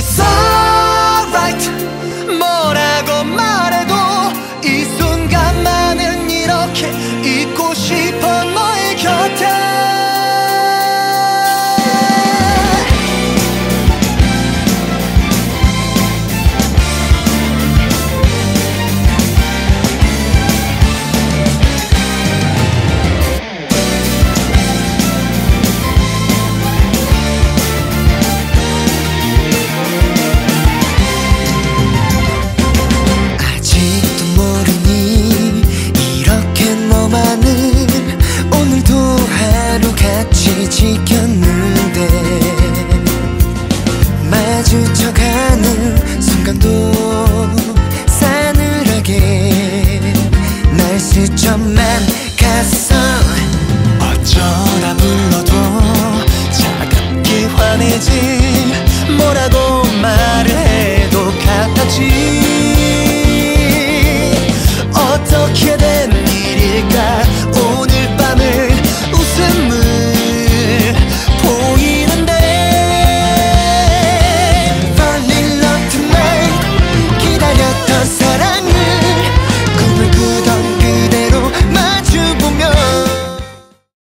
있어 스쳐만 갔어 어쩌다 불러도 차갑게 화내지. 뭐라고